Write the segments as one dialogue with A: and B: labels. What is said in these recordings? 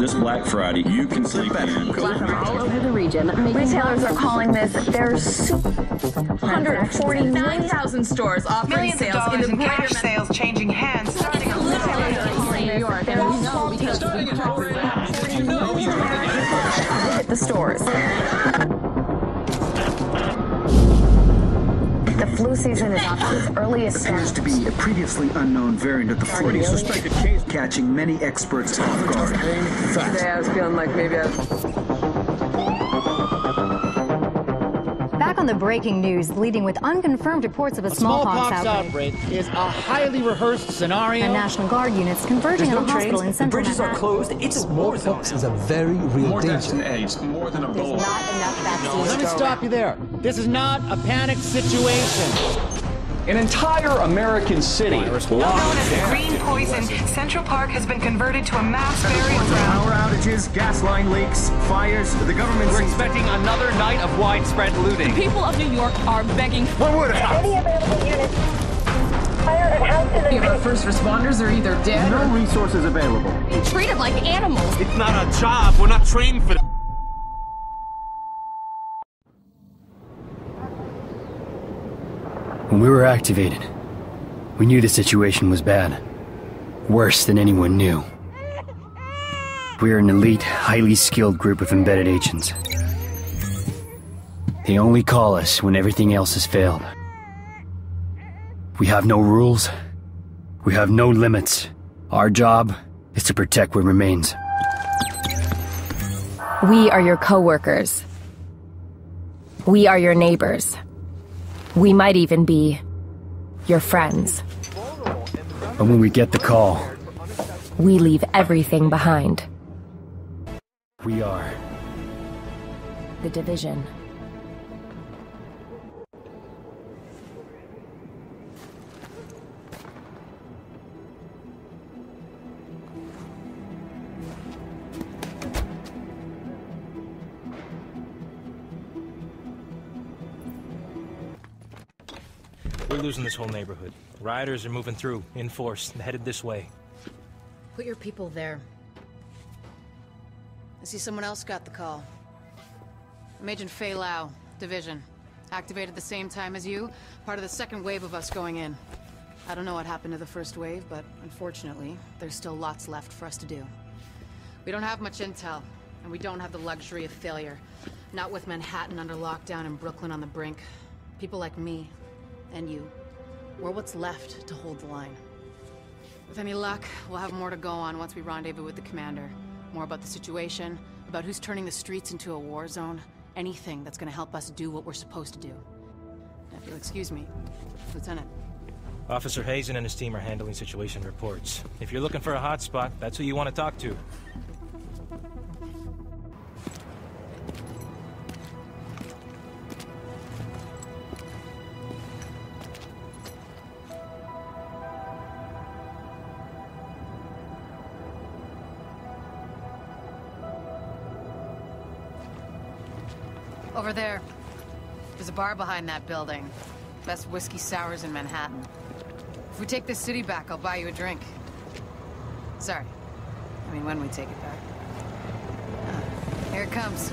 A: Chicago this Black Friday. You can sleep in.
B: From all over the region,
C: Retailers are calling this their super 149,000 stores offering
D: Millions of
C: sales in
D: dollars
C: the
D: in
C: greater
D: cash sales changing hands starting on
B: New York. And we know because we
C: hit the stores. Flu season is off to its earliest
E: appears to be a previously unknown variant of the flu, suspected case catching many experts off guard.
F: Today I was feeling like maybe I
G: Back on the breaking news, leading with unconfirmed reports of a,
H: A
G: smallpox,
H: smallpox
G: outbreak.
H: outbreak is a highly rehearsed scenario.
G: And National Guard units converging on a hospital in central Bridges Manhattan.
I: closed. It's a war zone.
J: is a very real
A: More deaths
J: danger.
A: than AIDS, more than
C: Not enough vaccines.
H: Let me
C: to
H: stop you there. This is not a panic situation.
I: An entire American city
D: Known as the Green Poison, Central Park has been converted to a mass burial ground.
E: Power outages, gas line leaks, fires. The government
I: We're expecting another night of widespread looting.
C: The People of New York are begging
E: What would have
C: Any available units. Fire and house Our first responders are either dead
E: No resources available.
C: or being treated like animals.
K: It's not a job. We're not trained for that.
L: When we were activated, we knew the situation was bad. Worse than anyone knew. We're an elite, highly skilled group of embedded agents. They only call us when everything else has failed. We have no rules. We have no limits. Our job is to protect what remains.
B: We are your coworkers. We are your neighbors. We might even be your friends.
L: But when we get the call,
B: We leave everything behind.
L: we are.
B: The division.
M: Losing this whole neighborhood. Rioters are moving through, in force, headed this way.
N: Put your people there. I see someone else got the call. I'm Agent Faye Lau, Division. Activated the same time as you, part of the second wave of us going in. I don't know what happened to the first wave, but unfortunately, there's still lots left for us to do. We don't have much intel, and we don't have the luxury of failure. Not with Manhattan under lockdown and Brooklyn on the brink. People like me, and you, we're what's left to hold the line. With any luck, we'll have more to go on once we rendezvous with the commander. More about the situation, about who's turning the streets into a war zone, anything that's gonna help us do what we're supposed to do. Now, if you'll excuse me, Lieutenant.
M: Officer Hazen and his team are handling situation reports. If you're looking for a hotspot, that's who you want to talk to.
N: Over there. There's a bar behind that building. Best whiskey sours in Manhattan. If we take this city back, I'll buy you a drink. Sorry. I mean, when we take it back. Ah, here it comes.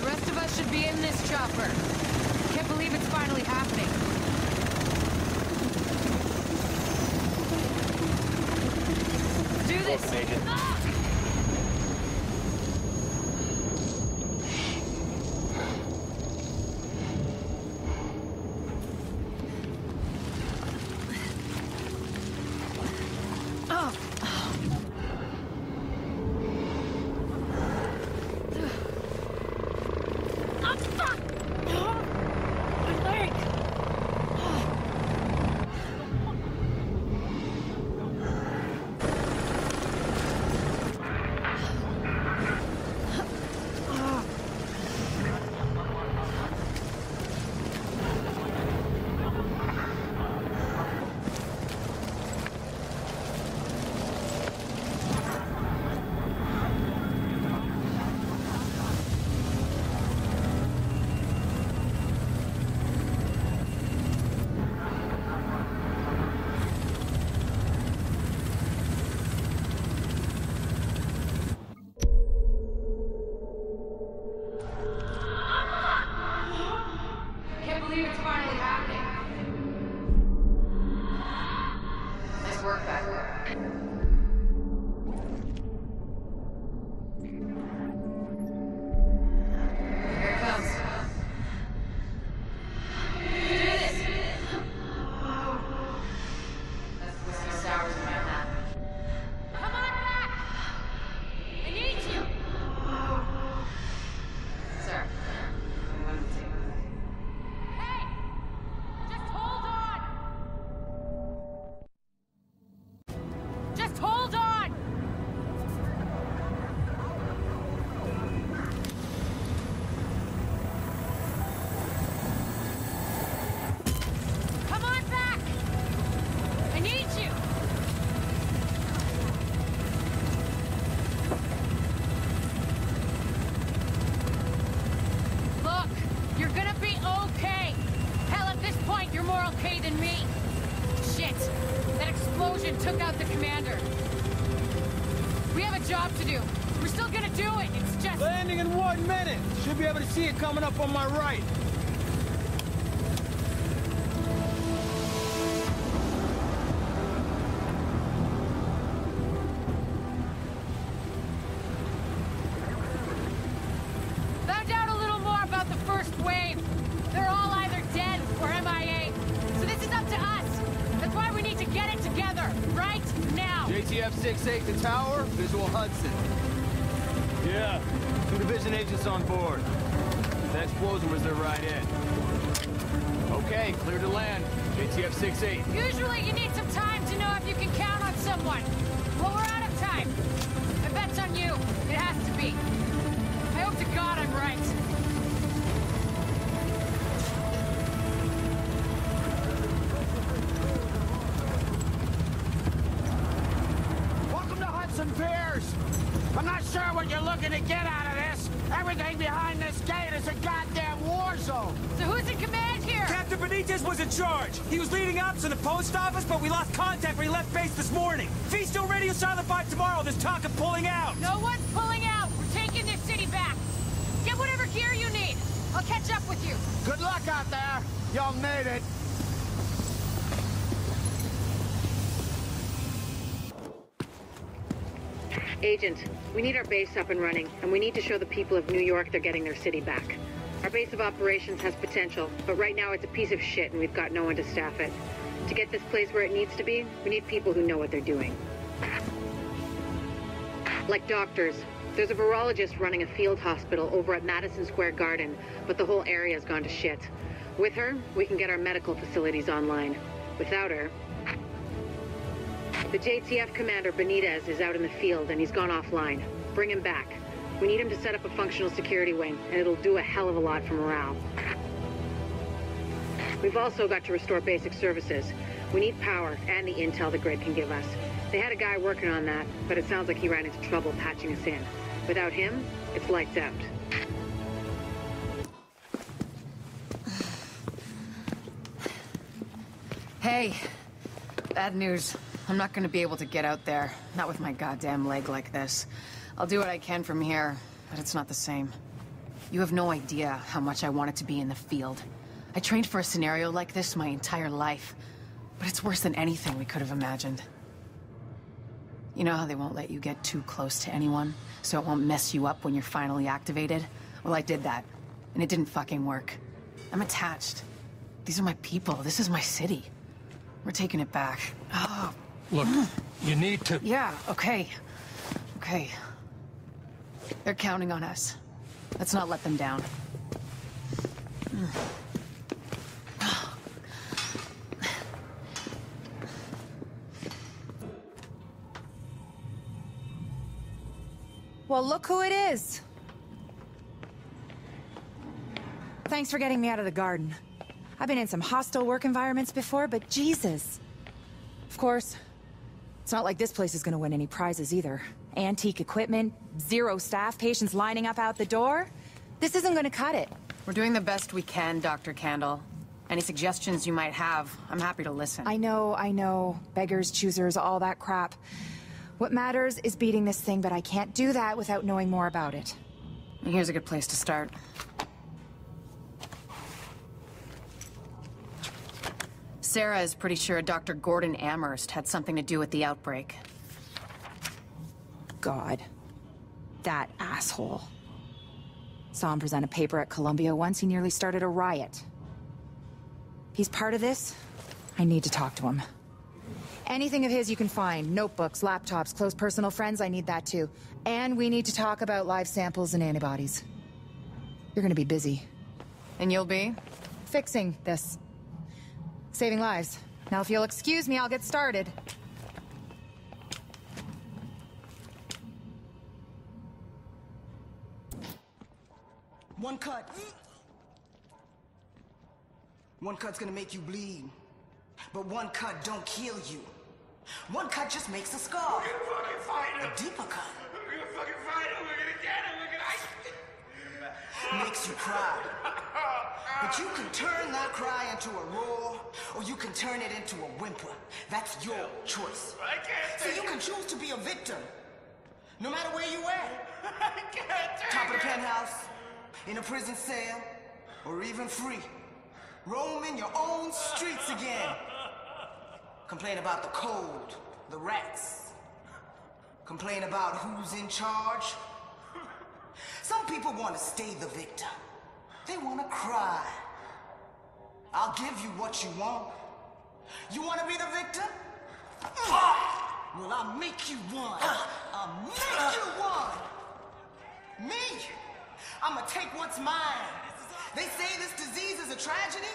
N: The rest of us should be in this chopper. Can't believe it's finally happening. Do this!
C: Do it. It's just...
H: Landing in one minute. Should be able to see it coming up on my right. Two agents on board. The explosion was their right in. Okay, clear to land. JTF 6-8.
C: Usually you need some time to know if you can count on someone. Well, we're out of time. My bet's on you. It has to be. I hope to God I'm right.
J: Welcome to Hudson Piers. I'm not sure what you're looking to get out of this. Everything behind this gate is a goddamn war zone.
C: So who's in command here?
K: Captain Benitez was in charge. He was leading ops in the post office, but we lost contact when he left base this morning. If he's still radio silent by tomorrow, there's talk of pulling out.
C: No one's pulling out. We're taking this city back. Get whatever gear you need. I'll catch up with you.
J: Good luck out there. Y'all made it.
N: Agent, we need our base up and running, and we need to show the people of New York they're getting their city back. Our base of operations has potential, but right now it's a piece of shit and we've got no one to staff it. To get this place where it needs to be, we need people who know what they're doing. Like doctors. There's a virologist running a field hospital over at Madison Square Garden, but the whole area's gone to shit. With her, we can get our medical facilities online. Without her, the JTF commander, Benitez, is out in the field and he's gone offline. Bring him back. We need him to set up a functional security wing, and it'll do a hell of a lot for morale. We've also got to restore basic services. We need power and the intel the grid can give us. They had a guy working on that, but it sounds like he ran into trouble patching us in. Without him, it's lights out. Hey, bad news. I'm not gonna be able to get out there. Not with my goddamn leg like this. I'll do what I can from here, but it's not the same. You have no idea how much I wanted to be in the field. I trained for a scenario like this my entire life, but it's worse than anything we could have imagined. You know how they won't let you get too close to anyone, so it won't mess you up when you're finally activated? Well, I did that, and it didn't fucking work. I'm attached. These are my people. This is my city. We're taking it back. Oh.
M: Look, you need to...
C: Yeah, okay. Okay. They're counting on us. Let's not let them down.
O: Well, look who it is. Thanks for getting me out of the garden. I've been in some hostile work environments before, but Jesus. Of course, it's not like this place is gonna win any prizes either. Antique equipment, zero staff, patients lining up out the door. This isn't gonna cut it.
N: We're doing the best we can, Dr. Kandel. Any suggestions you might have, I'm happy to listen.
O: I know, I know. Beggars, choosers, all that crap. What matters is beating this thing, but I can't do that without knowing more about it.
N: Here's a good place to start. Sarah is pretty sure Dr. Gordon Amherst had something to do with the outbreak.
O: God. That asshole. Saw him present a paper at Columbia once, he nearly started a riot. He's part of this? I need to talk to him. Anything of his you can find. Notebooks, laptops, close personal friends, I need that too. And we need to talk about live samples and antibodies. You're gonna be busy.
N: And you'll be?
O: Fixing this. Saving lives. Now if you'll excuse me, I'll get started.
P: One cut. One cut's gonna make you bleed. But one cut don't kill you. One cut just makes a scar.
K: We're gonna fucking fight him.
P: A deeper cut.
K: We're gonna fucking fight him. We're gonna get him. We're gonna...
P: Makes you cry. But you can turn that cry into a roar, or you can turn it into a whimper. That's your choice.
J: I can't
P: So you can choose to be a victim, no matter where you at.
J: I can't
P: Top of the penthouse, in a prison cell, or even free. Roaming your own streets again. Complain about the cold, the rats. Complain about who's in charge. Some people want to stay the victim. They want to cry. I'll give you what you want. You want to be the victim? Ah! Well, I'll make you one. Ah! I'll make ah! you one. Me? I'ma take what's mine. They say this disease is a tragedy.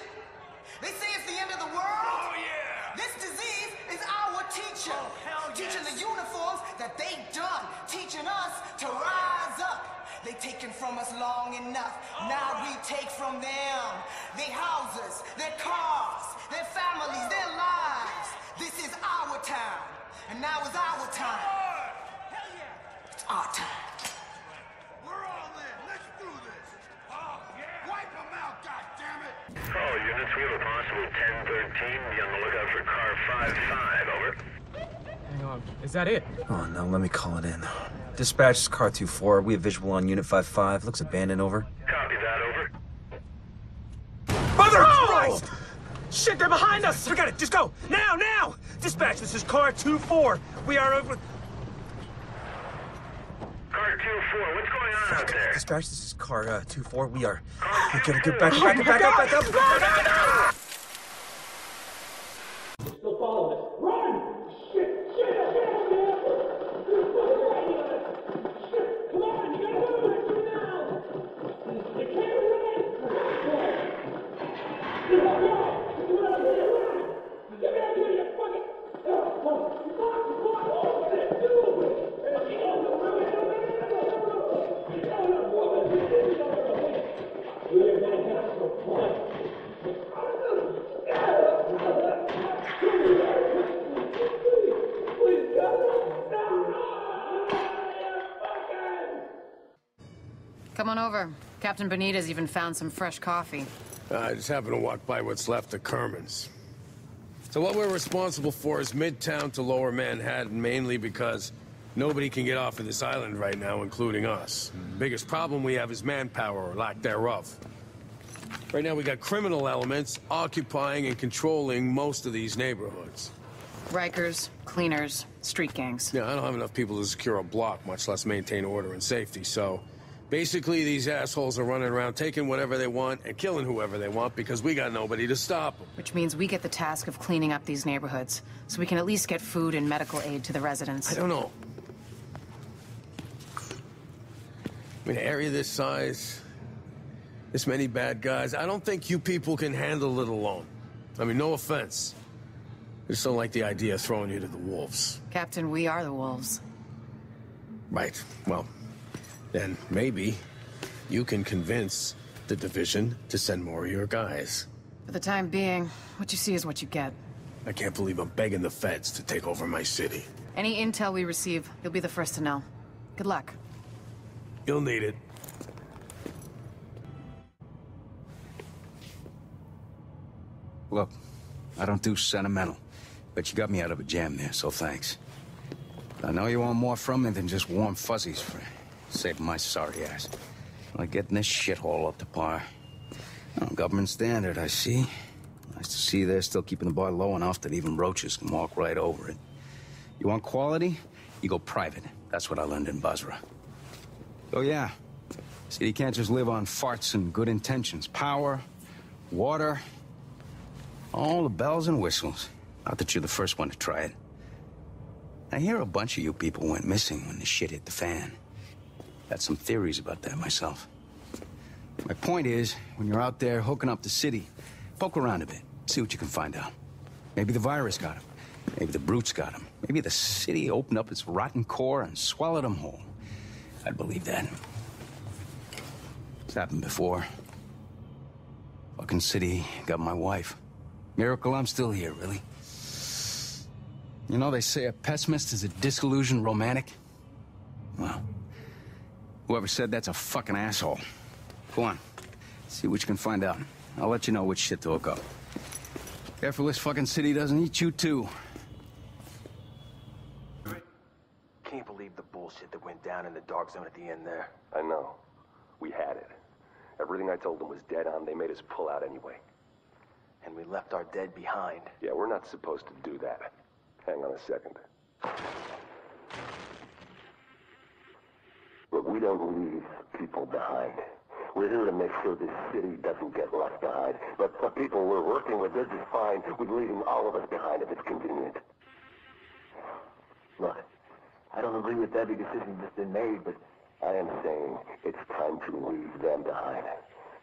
P: They say it's the end of the world.
J: Oh, yeah.
P: This disease is our teacher.
J: Oh, hell
P: Teaching
J: yes.
P: the uniforms that they've done. Teaching us to rise up. They taken from us long enough. now we take from them. Their houses, their cars, their families, their lives. This is our time. And now is our time.
J: Hell yeah.
P: It's our time.
J: We're all in. Let's do this. Oh, yeah. Wipe them out, goddammit.
Q: All units, we have a possible 1013. Be on the lookout for car 55, over.
R: Hang on. Is that it?
S: Oh no, let me call it in. Dispatch is car 2-4. We have visual on unit 5-5. Looks abandoned, over.
Q: Copy that, over.
K: Mother Christ! Shit, they're behind us! Forget it, just go! Now, now! Dispatch, this is car 2-4. We are over...
Q: Car 2-4, what's going on out there?
S: Dispatch, this is car uh, 2-4. We are... Car We gotta get back, back, back up, back up! Back up.
J: Still
N: Captain Benitez even found some fresh coffee.
T: Uh, I just happened to walk by what's left of Kerman's. So what we're responsible for is Midtown to Lower Manhattan, mainly because nobody can get off of this island right now, including us. Biggest problem we have is manpower, or lack thereof. Right now we got criminal elements occupying and controlling most of these neighborhoods.
N: Rikers, cleaners, street gangs.
T: Yeah, I don't have enough people to secure a block, much less maintain order and safety, so... Basically, these assholes are running around taking whatever they want and killing whoever they want because we got nobody to stop them.
N: Which means we get the task of cleaning up these neighborhoods, so we can at least get food and medical aid to the residents.
T: I don't know. I mean, an area this size, this many bad guys, I don't think you people can handle it alone. I mean, no offense. I just don't like the idea of throwing you to the wolves.
N: Captain, we are the wolves.
T: Right. Well, then maybe you can convince the division to send more of your guys.
N: For the time being, what you see is what you get.
T: I can't believe I'm begging the feds to take over my city.
N: Any intel we receive, you'll be the first to know. Good luck.
T: You'll need it.
U: Look, I don't do sentimental, but you got me out of a jam there, so thanks. I know you want more from me than just warm fuzzies for saving my sorry ass. Like getting this shithole up to par. Government standard, I see. Nice to see they're still keeping the bar low enough that even roaches can walk right over it. You want quality? You go private. That's what I learned in Basra. Oh, yeah. You can't just live on farts and good intentions. Power, water, all the bells and whistles. Not that you're the first one to try it. I hear a bunch of you people went missing when the shit hit the fan. Got some theories about that myself. My point is, when you're out there hooking up the city, poke around a bit, see what you can find out. Maybe the virus got him. Maybe the brutes got him. Maybe the city opened up its rotten core and swallowed him whole. I'd believe that. It's happened before. Fucking city got my wife. Miracle I'm still here, really. You know, they say a pessimist is a disillusioned romantic. Well, whoever said that's a fucking asshole. Go on. See what you can find out. I'll let you know which shit to hook up. Careful this fucking city doesn't eat you too.
V: Can't believe the bullshit that went down in the dark zone at the end there. I know. We had it. Everything I told them was dead on. They made us pull out anyway. And we left our dead behind. Yeah, we're not supposed to do that. Hang on a second.
Q: But we don't leave people behind. We're here to make sure this city doesn't get left behind. But the people we're working with, they're just fine with leaving all of us behind if it's convenient. Look, I don't agree with every decision that's been made, but I am saying it's time to leave them behind.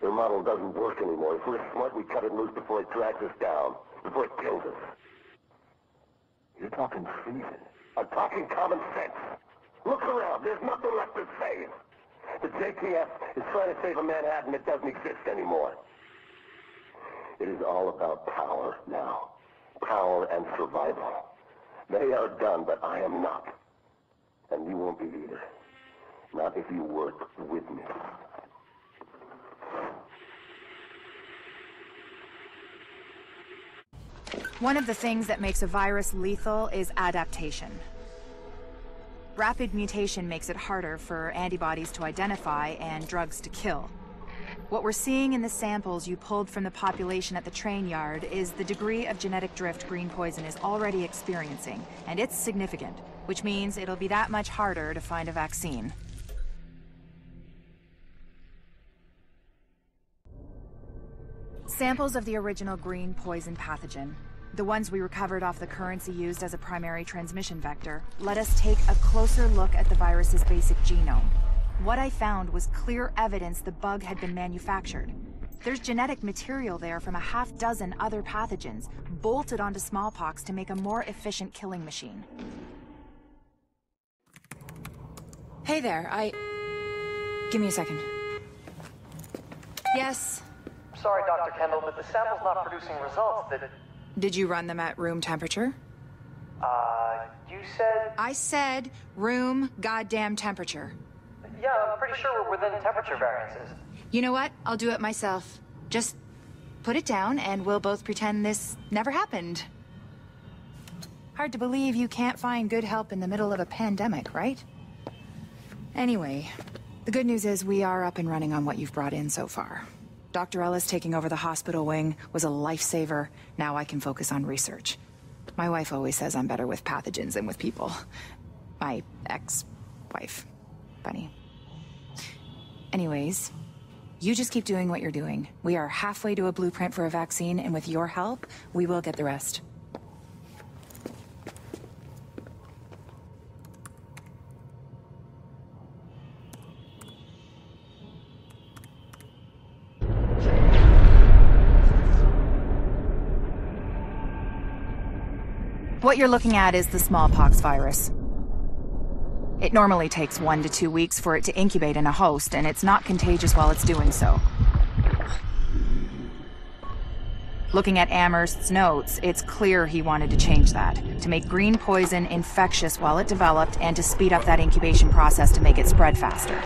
Q: Their model doesn't work anymore. If we're smart, we cut it loose before it drags us down, before it kills us. You're talking treason. I'm talking common sense. Look around. There's nothing left to save. The JTF is trying to save a Manhattan that doesn't exist anymore. It is all about power now. Power and survival. They are done, but I am not. And you won't be either. Not if you work with me.
O: One of the things that makes a virus lethal is adaptation. Rapid mutation makes it harder for antibodies to identify and drugs to kill. What we're seeing in the samples you pulled from the population at the train yard is the degree of genetic drift green poison is already experiencing, and it's significant, which means it'll be that much harder to find a vaccine. Samples of the original green poison pathogen, the ones we recovered off the currency used as a primary transmission vector, let us take a closer look at the virus's basic genome. What I found was clear evidence the bug had been manufactured. There's genetic material there from a half dozen other pathogens, bolted onto smallpox to make a more efficient killing machine. Hey there, I... Give me a second. Yes?
W: Sorry, Dr. Kandel, but the sample's not producing results that...
O: Did you run them at room temperature?
W: Uh, you said...
O: I said room goddamn temperature.
W: Yeah, I'm pretty sure we're within temperature variances.
O: You know what? I'll do it myself. Just put it down and we'll both pretend this never happened. Hard to believe you can't find good help in the middle of a pandemic, right? Anyway, the good news is we are up and running on what you've brought in so far. Dr. Ellis taking over the hospital wing was a lifesaver. Now I can focus on research. My wife always says I'm better with pathogens than with people. My ex-wife. Funny. Anyways, you just keep doing what you're doing. We are halfway to a blueprint for a vaccine, and with your help, we will get the rest. What you're looking at is the smallpox virus. It normally takes one to two weeks for it to incubate in a host, and it's not contagious while it's doing so. Looking at Amherst's notes, it's clear he wanted to change that, to make green poison infectious while it developed, and to speed up that incubation process to make it spread faster.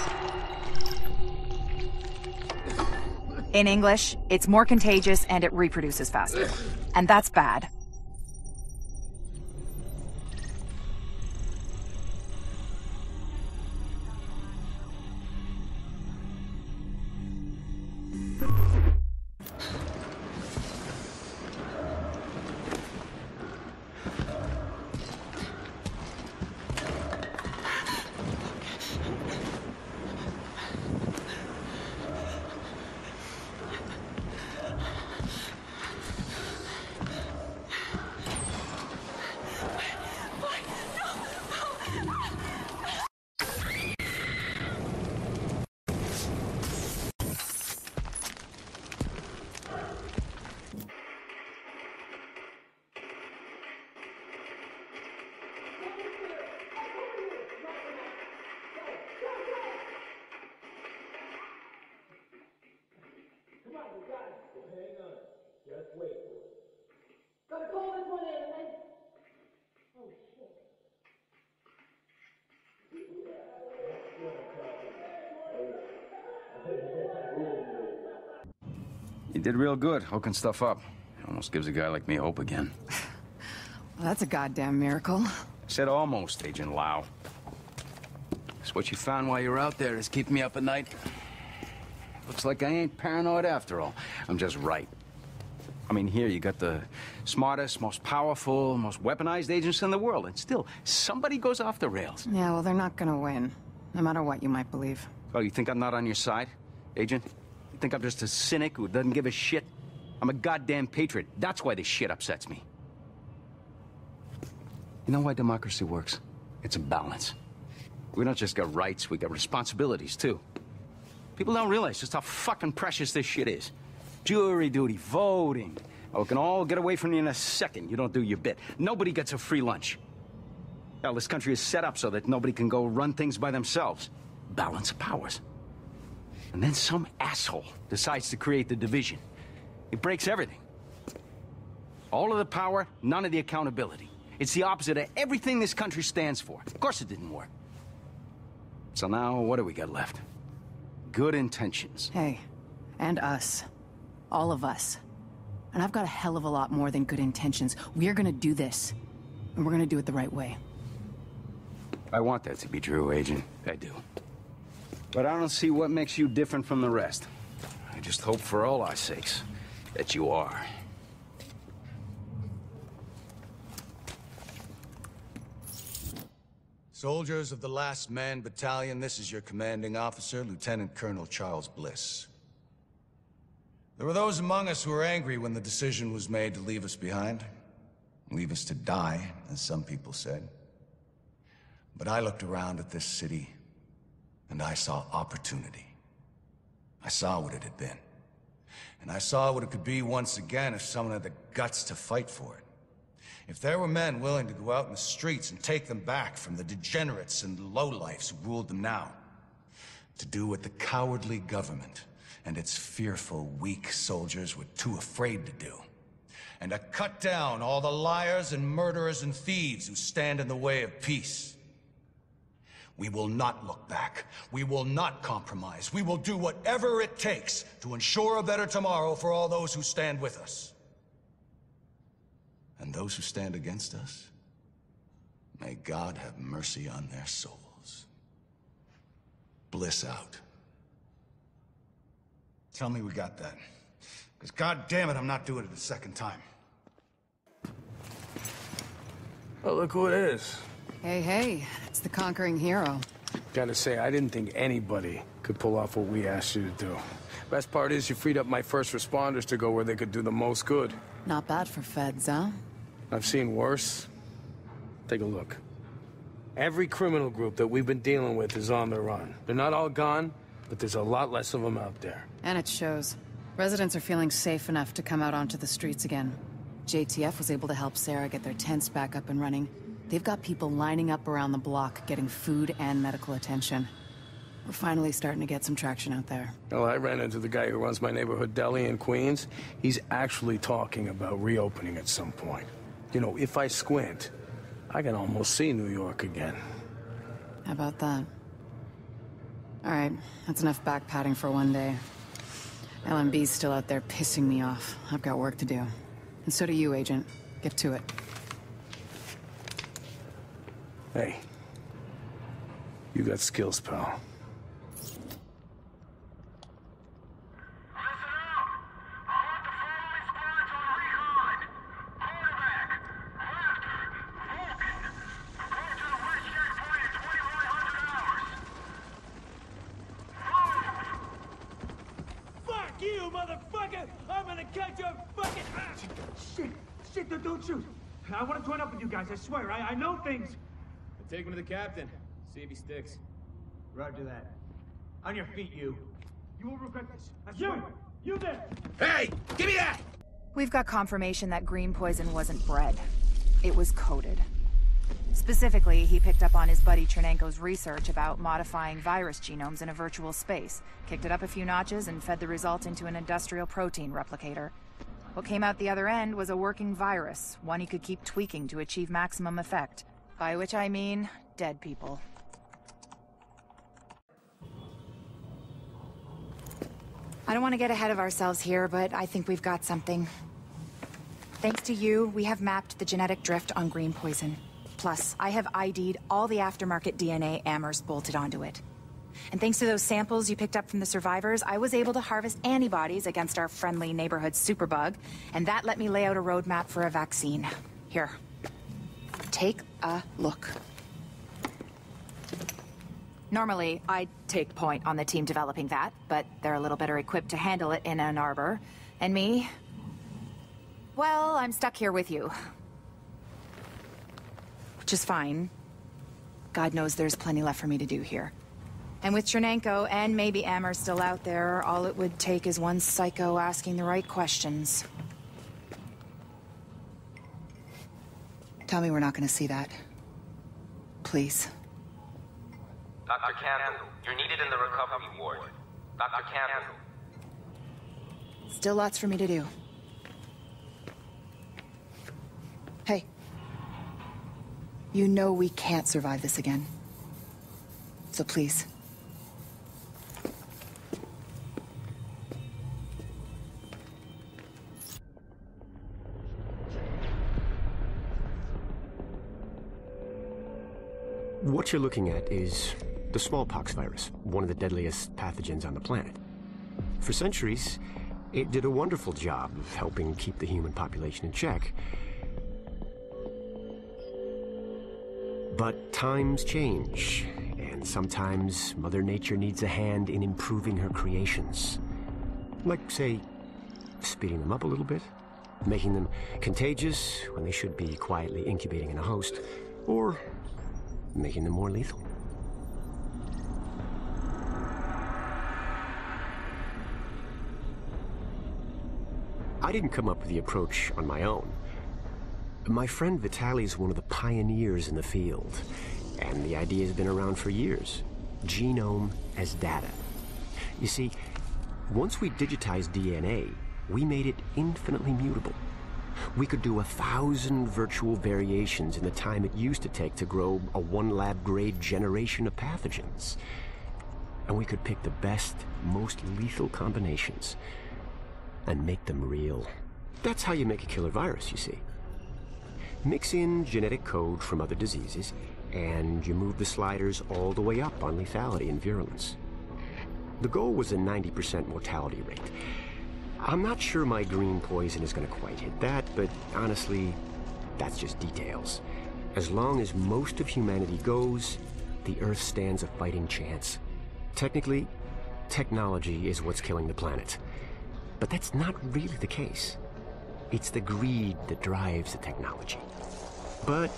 O: In English, it's more contagious and it reproduces faster. And that's bad. wait for it. Gonna call this one in.
U: You oh, did real good hooking stuff up. Almost gives a guy like me hope again.
N: well, that's a goddamn miracle.
U: I said almost, Agent Lau. So what you found while you were out there is keeping me up at night. Looks like I ain't paranoid after all. I'm just right. I mean, here you got the smartest, most powerful, most weaponized agents in the world, and still, somebody goes off the rails.
N: Yeah, well, they're not gonna win. No matter what you might believe.
U: Oh, you think I'm not on your side, Agent? You think I'm just a cynic who doesn't give a shit? I'm a goddamn patriot. That's why this shit upsets me. You know why democracy works? It's a balance. We don't just got rights, we got responsibilities, too. People don't realize just how fucking precious this shit is. Jury duty, voting. Oh, we can all get away from you in a second. You don't do your bit. Nobody gets a free lunch. Hell, this country is set up so that nobody can go run things by themselves. Balance of powers. And then some asshole decides to create the division. It breaks everything. All of the power, none of the accountability. It's the opposite of everything this country stands for. Of course it didn't work. So now, what do we got left? Good intentions.
N: Hey, and us. All of us. And I've got a hell of a lot more than good intentions. We're gonna do this. And we're gonna do it the right way.
U: I want that to be true, Agent. I do. But I don't see what makes you different from the rest. I just hope for all our sakes that you are.
X: Soldiers of the Last Man Battalion, this is your commanding officer, Lieutenant Colonel Charles Bliss. There were those among us who were angry when the decision was made to leave us behind. Leave us to die, as some people said. But I looked around at this city, and I saw opportunity. I saw what it had been. And I saw what it could be once again if someone had the guts to fight for it. If there were men willing to go out in the streets and take them back from the degenerates and lowlifes who ruled them now, to do what the cowardly government and its fearful, weak soldiers were too afraid to do, and to cut down all the liars and murderers and thieves who stand in the way of peace. We will not look back. We will not compromise. We will do whatever it takes to ensure a better tomorrow for all those who stand with us. And those who stand against us, may God have mercy on their souls. Bliss out. Tell me we got that. Because god damn it, I'm not doing it a second time.
T: Oh, look who it is.
N: Hey, hey, it's the conquering hero.
T: Gotta say, I didn't think anybody could pull off what we asked you to do. Best part is you freed up my first responders to go where they could do the most good.
N: Not bad for feds, huh?
T: I've seen worse. Take a look. Every criminal group that we've been dealing with is on the run. They're not all gone, but there's a lot less of them out there.
N: And it shows. Residents are feeling safe enough to come out onto the streets again. JTF was able to help Sarah get their tents back up and running. They've got people lining up around the block, getting food and medical attention. We're finally starting to get some traction out there.
T: Well, I ran into the guy who runs my neighborhood deli in Queens. He's actually talking about reopening at some point. You know, if I squint, I can almost see New York again.
N: How about that? All right, that's enough back patting for one day. LMB's still out there pissing me off. I've got work to do. And so do you, Agent. Get to it.
T: Hey. You got skills, pal.
K: Fuck you, motherfucker! I'm gonna catch your fucking ass! Shit, shit, don't- don't shoot. I want to join up with you guys, I swear. I, I know things.
H: Take him to the captain. See if he sticks.
K: Roger that. On your feet, you. You will regret this. I swear. You, you there!
X: Hey, give me that!
O: We've got confirmation that green poison wasn't bred. It was coded. Specifically, he picked up on his buddy Tchernenko's research about modifying virus genomes in a virtual space, kicked it up a few notches, and fed the result into an industrial protein replicator. What came out the other end was a working virus, one he could keep tweaking to achieve maximum effect. By which I mean, dead people. I don't want to get ahead of ourselves here, but I think we've got something. Thanks to you, we have mapped the genetic drift on green poison. Plus, I have ID'd all the aftermarket DNA Amherst bolted onto it. And thanks to those samples you picked up from the survivors, I was able to harvest antibodies against our friendly neighborhood superbug, and that let me lay out a roadmap for a vaccine. Here. Take a look. Normally, I'd take point on the team developing that, but they're a little better equipped to handle it in Ann Arbor. And me? Well, I'm stuck here with you. Which is fine. God knows there's plenty left for me to do here. And with Tchernenko and maybe Ammer still out there, all it would take is one psycho asking the right questions. Tell me we're not gonna see that. Please.
Y: Dr. Campbell, you're needed in the recovery ward. Dr. Campbell.
O: Still lots for me to do. Hey. You know we can't survive this again. So please.
Z: What you're looking at is the smallpox virus, one of the deadliest pathogens on the planet. For centuries, it did a wonderful job of helping keep the human population in check. But times change, and sometimes Mother Nature needs a hand in improving her creations. Like, say, speeding them up a little bit, making them contagious when they should be quietly incubating in a host, or making them more lethal. I didn't come up with the approach on my own. My friend Vitaly is one of the pioneers in the field, and the idea has been around for years. Genome as data. You see, once we digitized DNA, we made it infinitely mutable. We could do a thousand virtual variations in the time it used to take to grow a one lab grade generation of pathogens. And we could pick the best, most lethal combinations and make them real. That's how you make a killer virus, you see. Mix in genetic code from other diseases, and you move the sliders all the way up on lethality and virulence. The goal was a 90% mortality rate. I'm not sure my green poison is going to quite hit that, but honestly, that's just details. As long as most of humanity goes, the Earth stands a fighting chance. Technically, technology is what's killing the planet. But that's not really the case. It's the greed that drives the technology. But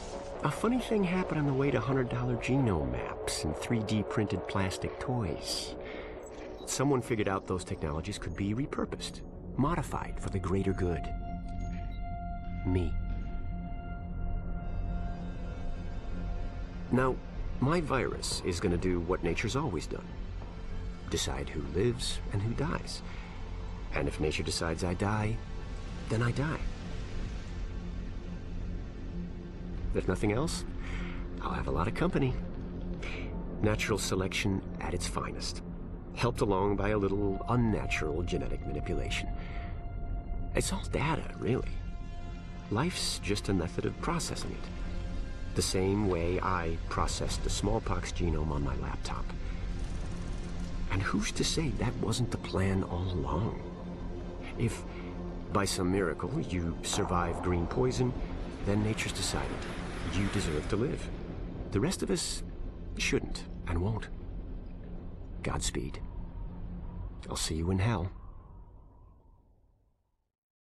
Z: a funny thing happened on the way to $100 genome maps and 3D printed plastic toys. Someone figured out those technologies could be repurposed, modified for the greater good. Me. Now, my virus is going to do what nature's always done decide who lives and who dies. And if nature decides I die, then I die. If nothing else, I'll have a lot of company. Natural selection at its finest, helped along by a little unnatural genetic manipulation. It's all data, really. Life's just a method of processing it. The same way I processed the smallpox genome on my laptop. And who's to say that wasn't the plan all along? If, by some miracle, you survive green poison, then nature's decided you deserve to live. The rest of us shouldn't and won't. Godspeed. I'll see you in hell.